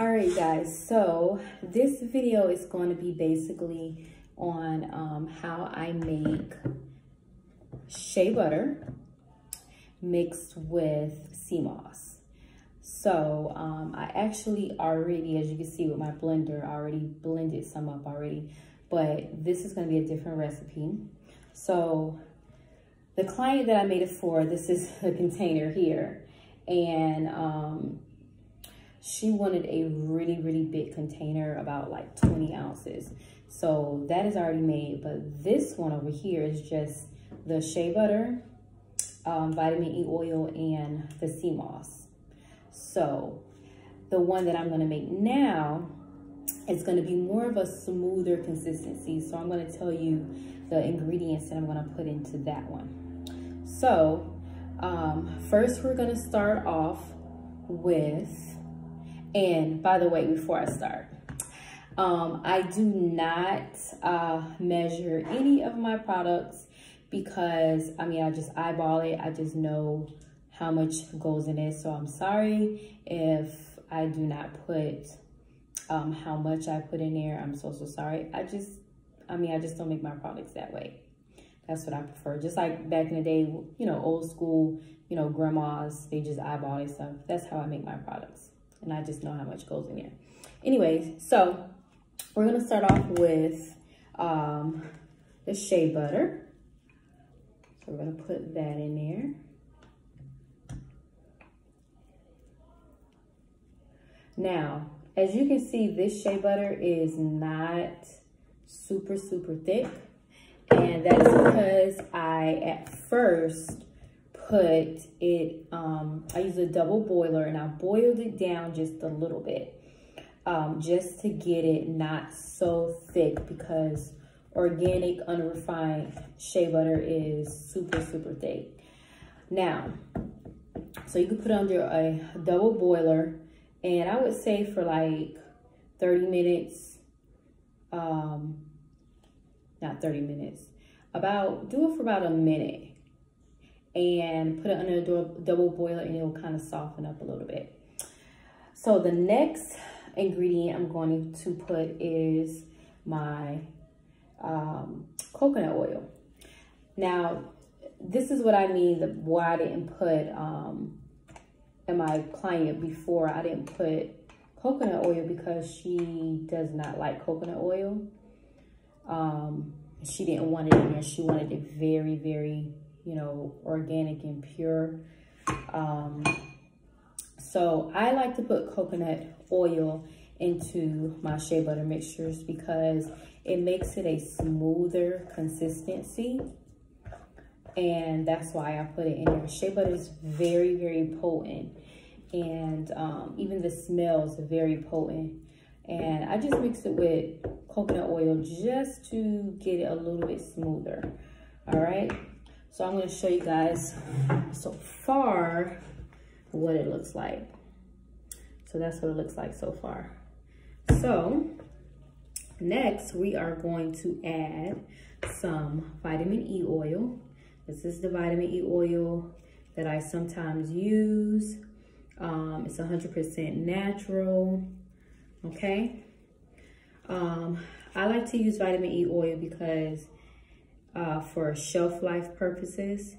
All right, guys, so this video is going to be basically on um, how I make shea butter mixed with sea moss. So um, I actually already, as you can see with my blender, already blended some up already, but this is gonna be a different recipe. So the client that I made it for, this is the container here. And um, she wanted a really, really big container, about like 20 ounces. So that is already made, but this one over here is just the shea butter, um, vitamin E oil, and the sea moss. So the one that I'm gonna make now is gonna be more of a smoother consistency. So I'm gonna tell you the ingredients that I'm gonna put into that one. So um, first we're gonna start off with, and by the way, before I start, um, I do not uh, measure any of my products because, I mean, I just eyeball it. I just know how much goes in it. So I'm sorry if I do not put um, how much I put in there. I'm so, so sorry. I just, I mean, I just don't make my products that way. That's what I prefer. Just like back in the day, you know, old school, you know, grandmas, they just eyeball and stuff. That's how I make my products. And I just know how much goes in there. Anyways, so we're gonna start off with um, the shea butter. So we're gonna put that in there. Now, as you can see, this shea butter is not super, super thick. And that is because I, at first, put it, um, I used a double boiler and I boiled it down just a little bit. Um, just to get it not so thick because organic, unrefined shea butter is super, super thick. Now, so you can put under a double boiler and I would say for like 30 minutes, um, not 30 minutes, about, do it for about a minute and put it under a double boiler and it will kind of soften up a little bit. So the next ingredient I'm going to put is my um, coconut oil. Now, this is what I mean, the, why I didn't put um, in my client before, I didn't put coconut oil because she does not like coconut oil. Um, she didn't want it in there. She wanted it very, very, you know, organic and pure. Um, so I like to put coconut oil into my shea butter mixtures because it makes it a smoother consistency. And that's why I put it in there. Shea butter is very, very potent. And um, even the smell is very potent. And I just mix it with coconut oil just to get it a little bit smoother. All right. So I'm going to show you guys so far what it looks like. So that's what it looks like so far. So next we are going to add some vitamin E oil. This is the vitamin E oil that I sometimes use. Um, it's 100% natural, okay? Um, I like to use vitamin E oil because uh, for shelf life purposes,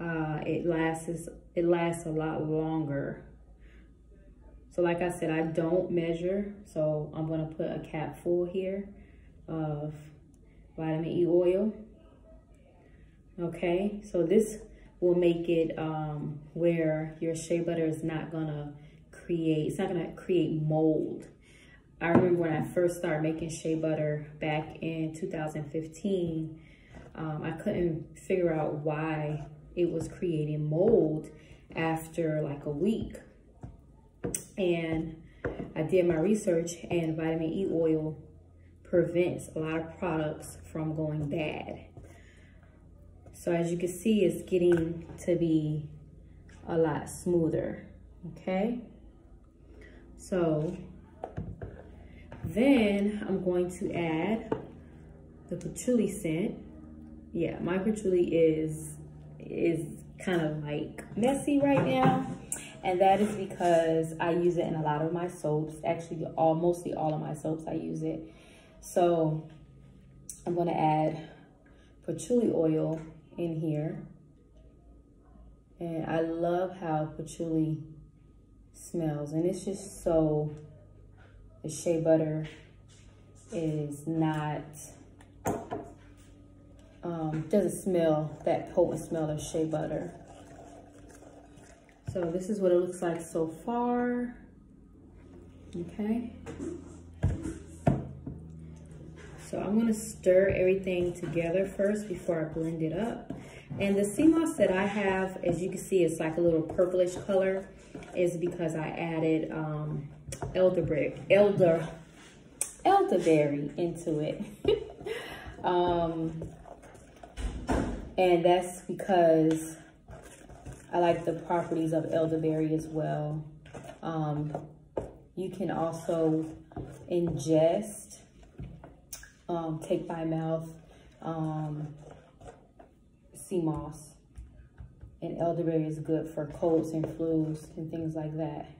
uh, it lasts it lasts a lot longer so like I said, I don't measure. So I'm gonna put a cap full here of vitamin E oil. Okay, so this will make it um, where your shea butter is not gonna create, it's not gonna create mold. I remember when I first started making shea butter back in 2015, um, I couldn't figure out why it was creating mold after like a week and I did my research and vitamin E oil prevents a lot of products from going bad. So as you can see, it's getting to be a lot smoother, okay? So then I'm going to add the patchouli scent. Yeah, my patchouli is, is kind of like messy right now And that is because I use it in a lot of my soaps. Actually, all mostly all of my soaps I use it. So I'm gonna add patchouli oil in here. And I love how patchouli smells. And it's just so, the shea butter is not, um, doesn't smell that potent smell of shea butter. So this is what it looks like so far. Okay. So I'm gonna stir everything together first before I blend it up. And the sea moss that I have, as you can see, it's like a little purplish color, is because I added um, elderberry, elder, elderberry into it. um, and that's because I like the properties of elderberry as well. Um, you can also ingest, um, take by mouth, um, sea moss. And elderberry is good for colds and flus and things like that.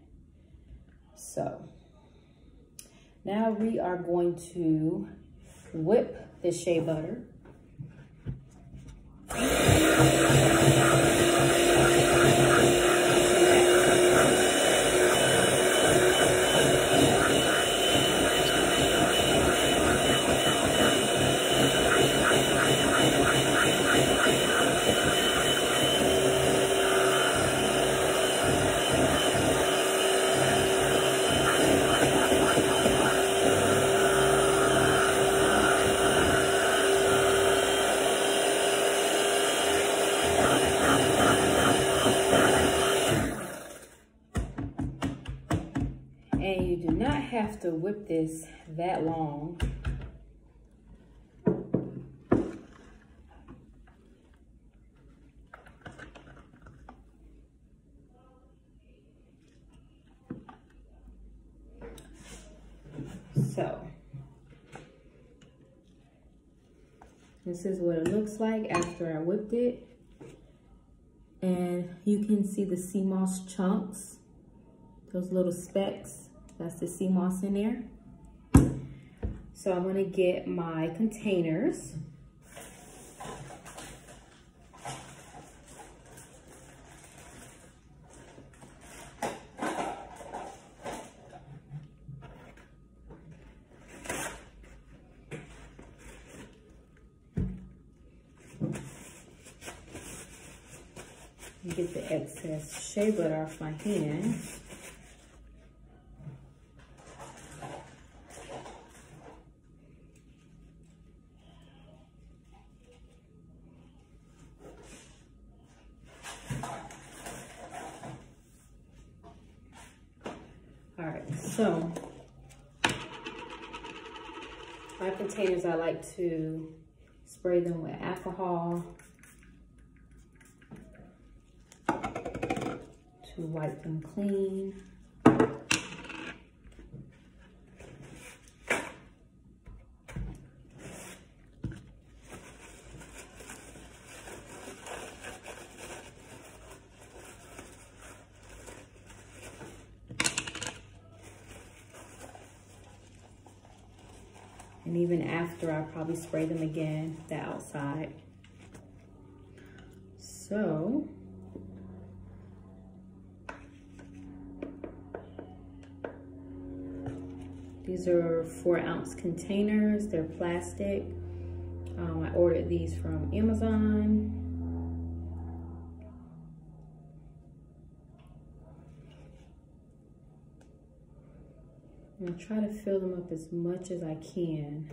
So now we are going to whip the shea butter. Música to whip this that long. So, this is what it looks like after I whipped it. And you can see the sea moss chunks, those little specks. That's the sea moss in there. So I'm gonna get my containers. Get the excess shea butter off my hand. All right, so my containers, I to spray them with alcohol to wipe them clean. And even after, I'll probably spray them again, the outside. So, these are four ounce containers. They're plastic. Um, I ordered these from Amazon. I'm gonna try to fill them up as much as I can.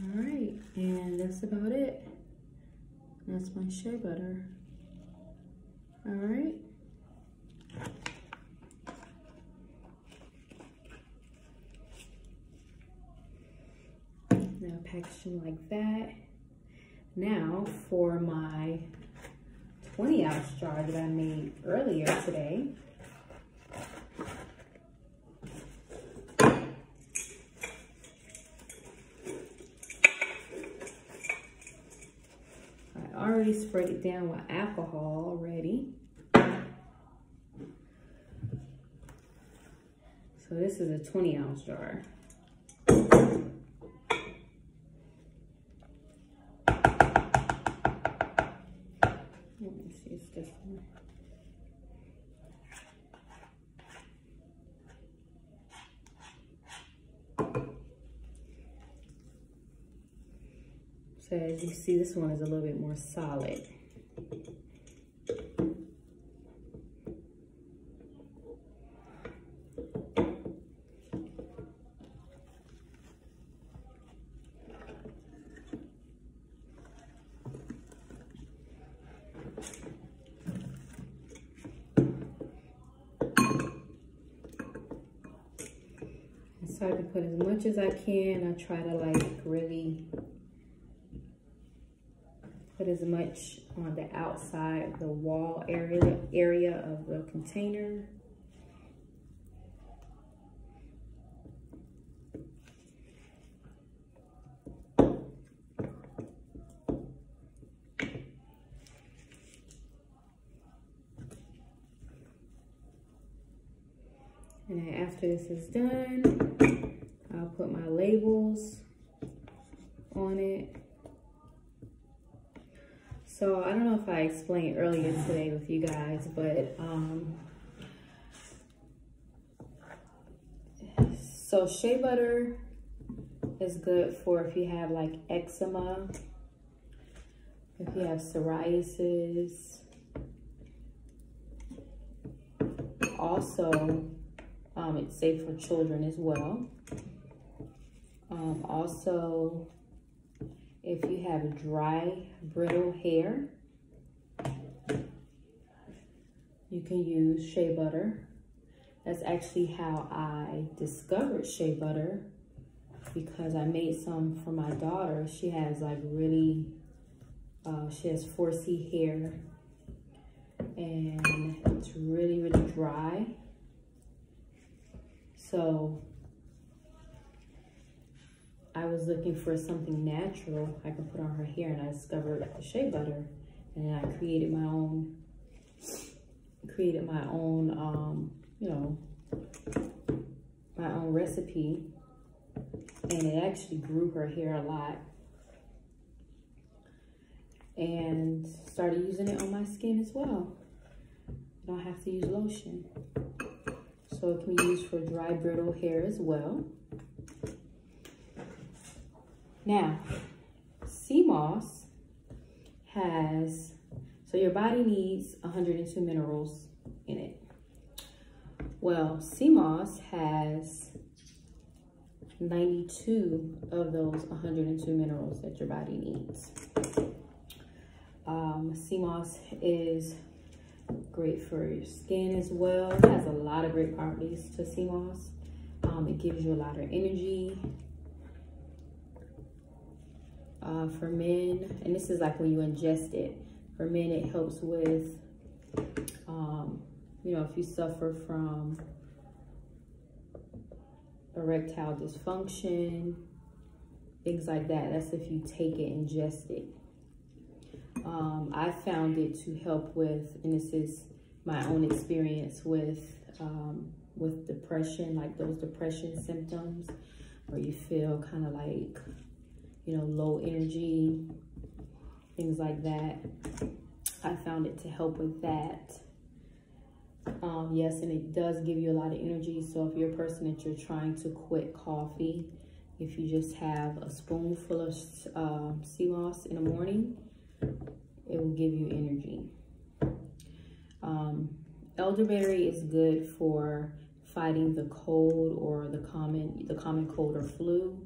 All right, and that's about it. That's my shea butter. All right. Now packaging like that. Now for my 20 ounce jar that I made earlier today. Already spread it down with alcohol already. So this is a 20 ounce jar. Let me see, it's this one. As you see, this one is a little bit more solid. So I can put as much as I can. I try to like really as much on the outside, the wall area, area of the container. And then after this is done, I'll put my labels on it. So I don't know if I explained earlier today with you guys, but um, so shea butter is good for if you have like eczema, if you have psoriasis. Also, um, it's safe for children as well. Um, also, if you have dry, brittle hair, you can use shea butter. That's actually how I discovered shea butter because I made some for my daughter. She has like really, uh, she has 4C hair and it's really, really dry. So I was looking for something natural I could put on her hair and I discovered shea butter and I created my own, created my own, um, you know, my own recipe and it actually grew her hair a lot and started using it on my skin as well. I don't have to use lotion. So it can be used for dry, brittle hair as well. Now, sea moss has, so your body needs 102 minerals in it. Well, sea moss has 92 of those 102 minerals that your body needs. Um, sea moss is great for your skin as well. It has a lot of great properties to sea moss. Um, it gives you a lot of energy. Uh, for men, and this is like when you ingest it. For men, it helps with, um, you know, if you suffer from erectile dysfunction, things like that. That's if you take it, ingest it. Um, I found it to help with, and this is my own experience with um, with depression, like those depression symptoms, where you feel kind of like, you know, low energy, things like that. I found it to help with that. Um, yes, and it does give you a lot of energy. So if you're a person that you're trying to quit coffee, if you just have a spoonful of uh, sea moss in the morning, it will give you energy. Um, elderberry is good for fighting the cold or the common the common cold or flu,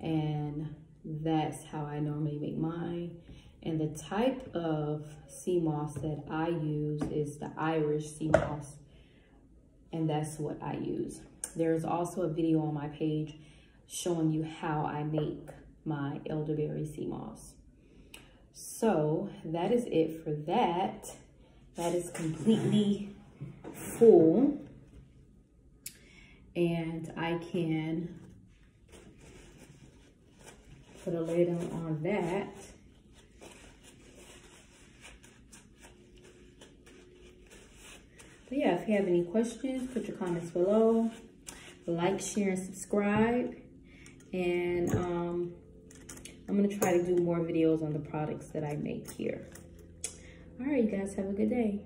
and that's how I normally make mine. And the type of sea moss that I use is the Irish sea moss, and that's what I use. There's also a video on my page showing you how I make my elderberry sea moss. So that is it for that. That is completely full. And I can put a lid on that. But yeah, if you have any questions, put your comments below. Like, share, and subscribe. And um, I'm going to try to do more videos on the products that I make here. All right, you guys have a good day.